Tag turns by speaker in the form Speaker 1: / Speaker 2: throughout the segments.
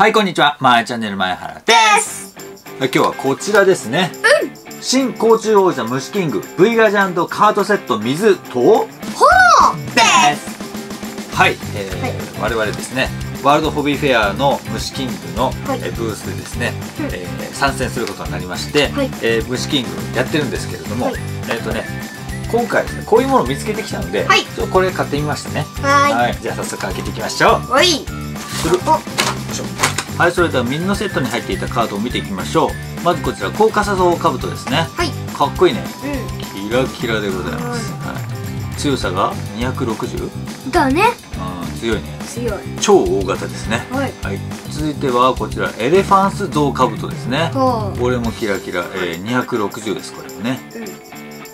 Speaker 1: はい、こんにちは。まーチャンネル前原です。今日はこちらですね。新甲虫王者虫キング V ガジャンとカートセット水と
Speaker 2: 炎
Speaker 1: です。はい、えー
Speaker 2: はい
Speaker 1: 我々ですね。ワールドホビーフェアの虫キングの、
Speaker 2: はい
Speaker 1: えーブースでですね、
Speaker 2: うん
Speaker 1: えー参戦することになりまして、
Speaker 2: はい
Speaker 1: えー虫キングやってるんですけれども、
Speaker 2: はい
Speaker 1: えっ、とね今回ですねこういうものを見つけてきたので、
Speaker 2: はい
Speaker 1: これ買ってみましたね。
Speaker 2: は
Speaker 1: はい、じゃあ早速開けていきましょう。
Speaker 2: ーい
Speaker 1: する
Speaker 2: お
Speaker 1: はい、それでは水のセットに入っていたカードを見ていきましょう。まずこちら、高カサゾウカブトですね。
Speaker 2: はい
Speaker 1: かっこいいね。
Speaker 2: う
Speaker 1: キラキラでございます。はい、強さが 260?
Speaker 2: んだね
Speaker 1: うん、強いね。
Speaker 2: 強い
Speaker 1: 超大型ですね。
Speaker 2: はい
Speaker 1: はい、続いてはこちら、エレファンスゾウカブトですね。
Speaker 2: ほ
Speaker 1: これもキラキラ、えー、260です、これもね。
Speaker 2: ううん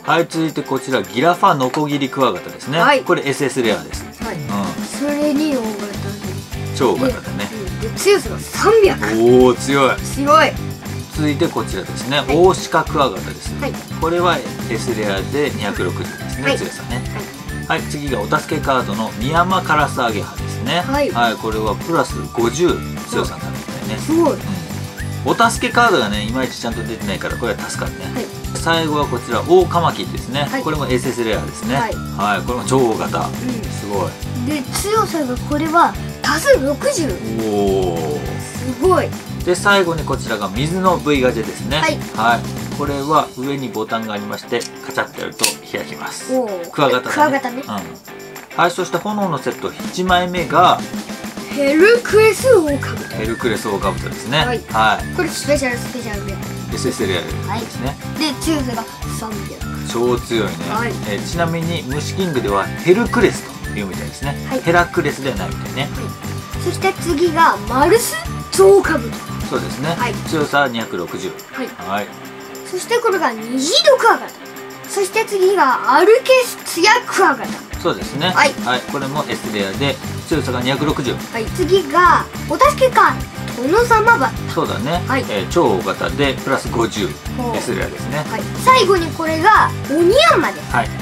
Speaker 1: はい、続いてこちら、ギラファノコギリクワガタですね。
Speaker 2: はい
Speaker 1: これ SS レアです。
Speaker 2: はい
Speaker 1: うん、
Speaker 2: それに大型
Speaker 1: 超大
Speaker 2: で
Speaker 1: 型だね。
Speaker 2: うんで強さが300
Speaker 1: おー、強い。
Speaker 2: 強い。
Speaker 1: 続いてこちらですね、
Speaker 2: い。
Speaker 1: 大鹿クワガタです、
Speaker 2: はい。
Speaker 1: これは S レアで260ですね、
Speaker 2: はい。
Speaker 1: 強さね。はい、次がお助けカードのミヤマカラスアゲハですね。
Speaker 2: はい。
Speaker 1: これはプラス50強さになるみたいね、
Speaker 2: すごい。
Speaker 1: うんお助けカードがねいまいちちゃんと出てないからこれは助かるね、
Speaker 2: はい。
Speaker 1: 最後はこちら大カマキリですね、
Speaker 2: はい。
Speaker 1: これも SS レアですね。
Speaker 2: はい。
Speaker 1: これも超大型。
Speaker 2: う
Speaker 1: すごい。
Speaker 2: んで強さがこれは足す60
Speaker 1: おお
Speaker 2: すごい。
Speaker 1: で最後にこちらが水の V ガジェですね。
Speaker 2: はい。
Speaker 1: はい、これは上にボタンがありましてカチャッとやると開きます。
Speaker 2: おお
Speaker 1: クワガタだね。
Speaker 2: クワガタね。
Speaker 1: うん、はい。そして炎のセット1枚目が
Speaker 2: ヘルクレスオオカブト
Speaker 1: ヘルクレスオオカブトですね。
Speaker 2: はい。
Speaker 1: はい。
Speaker 2: これスペシャルスペシャルで。
Speaker 1: SSLR ですね、
Speaker 2: で強さが300
Speaker 1: 超強いね、
Speaker 2: はい。
Speaker 1: えーちなみに虫キングではヘルクレスというみたいですね、
Speaker 2: はい。
Speaker 1: ヘラクレスではないみたいね。
Speaker 2: そして次がマルスゾウカブト
Speaker 1: そうですね、
Speaker 2: はい。
Speaker 1: 強さは260
Speaker 2: はい。
Speaker 1: はい。
Speaker 2: そしてこれがニジドクワガタそして次がアルケスツヤクワガタ。
Speaker 1: そうですね。
Speaker 2: はい。
Speaker 1: これも S レアで強さが260
Speaker 2: はい。次がお助けカードトノサマバッ
Speaker 1: そうだね、
Speaker 2: はい。
Speaker 1: えー超大型でプラス50
Speaker 2: ほう。
Speaker 1: S レアですね。
Speaker 2: はい。最後にこれがオニヤンマで。す
Speaker 1: はい。
Speaker 2: で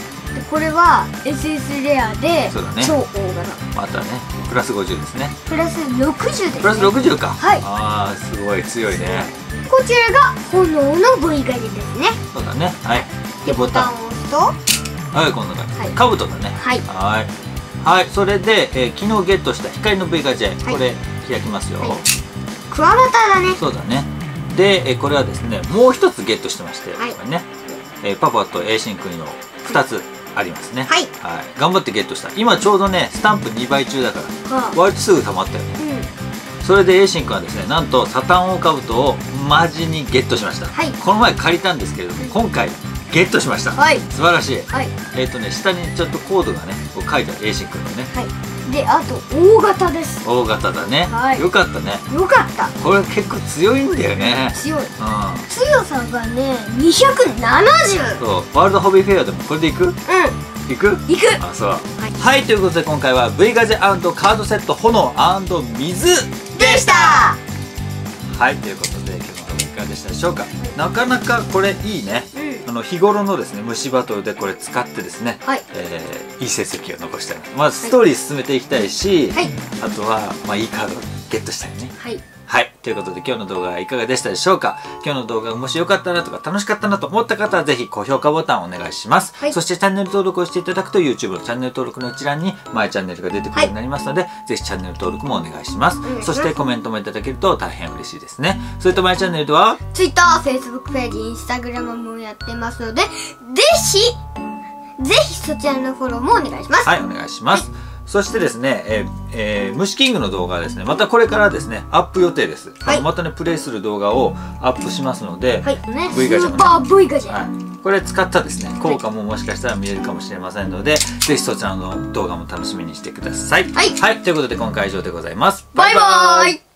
Speaker 2: これは SS レアで
Speaker 1: そうだね。
Speaker 2: 超大型。
Speaker 1: またねプラス50ですね。
Speaker 2: プラス60です、ね、
Speaker 1: プラス60か。
Speaker 2: はい。
Speaker 1: ああすごい強いね。
Speaker 2: こちらが炎の V ガジですね。
Speaker 1: そうだね。はい。
Speaker 2: でボタンを押すと
Speaker 1: はい。こんな感じ、
Speaker 2: はい。
Speaker 1: カブトだね。
Speaker 2: はい。
Speaker 1: はい。はい。それで、えー昨日ゲットした光の V ガジェ、
Speaker 2: はい。
Speaker 1: これ開きますよ、
Speaker 2: はい。クワガタだね。
Speaker 1: そうだね。で、えーこれはですねもう一つゲットしてまして、
Speaker 2: はい。
Speaker 1: これね、えーパパとエイシンくんの2つありますね。
Speaker 2: はい。
Speaker 1: はい、頑張ってゲットした。今ちょうどねスタンプ2倍中だから
Speaker 2: はあ
Speaker 1: 割とすぐ溜まったよね。
Speaker 2: うん。
Speaker 1: それでエイシンくんはですねなんとサタンオオカブトをマジにゲットしました、
Speaker 2: はい。
Speaker 1: この前借りたんですけれども今回ゲットしました、
Speaker 2: はい。
Speaker 1: 素晴らしい。
Speaker 2: はい。
Speaker 1: えっ、とね下にちょっとコードがねこう書いてあるエイシンくんのね。
Speaker 2: はい。であと大型です。
Speaker 1: 大型だね、
Speaker 2: はい。
Speaker 1: よかったね。
Speaker 2: よかった。
Speaker 1: これ結構強いんだよね。
Speaker 2: 強い。
Speaker 1: うん。
Speaker 2: 強さがね270
Speaker 1: そう。ワールドホビーフェアでもこれでいく？
Speaker 2: う
Speaker 1: いく？
Speaker 2: ん行く。
Speaker 1: あそう。はい、ということで今回は V ガジェカードセット炎水。
Speaker 2: でした。
Speaker 1: はいということで今日のいかがでしたでしょうか。なかなかこれいいねの日頃のですね虫バトルでこれ使ってですね、
Speaker 2: はい。
Speaker 1: えーいい成績を残したいまずストーリー進めていきたいし、
Speaker 2: はい。
Speaker 1: あとは、まあ、いいカードをゲットしたいね。
Speaker 2: はい
Speaker 1: はい。ということで今日の動画はいかがでしたでしょうか？今日の動画がもしよかったなとか楽しかったなと思った方はぜひ高評価ボタンをお願いします。
Speaker 2: はい
Speaker 1: そしてチャンネル登録をしていただくと YouTube のチャンネル登録の一覧にマイチャンネルが出てくるようになりますので、ぜひチャンネル登録もお願いします。
Speaker 2: 願いします
Speaker 1: そしてコメントもいただけると大変嬉しいですね。それとマイチャンネルでは
Speaker 2: ？Twitter、Facebook ページ、Instagram もやってますのでぜひぜひそちらのフォローもお願いします
Speaker 1: はい、お願いします。そしてですね、えーえー虫キングの動画はですね、またこれからですね、アップ予定です。
Speaker 2: はい。
Speaker 1: またね、プレイする動画をアップしますので、
Speaker 2: はい。ね
Speaker 1: V ガジェもね。
Speaker 2: スーパー V ガジェ
Speaker 1: はい、これ使ったですね。効果ももしかしたら見えるかもしれませんので、ぜひそちらの動画も楽しみにしてください。
Speaker 2: はい。
Speaker 1: ということで今回は以上でございます。
Speaker 2: バイバーイ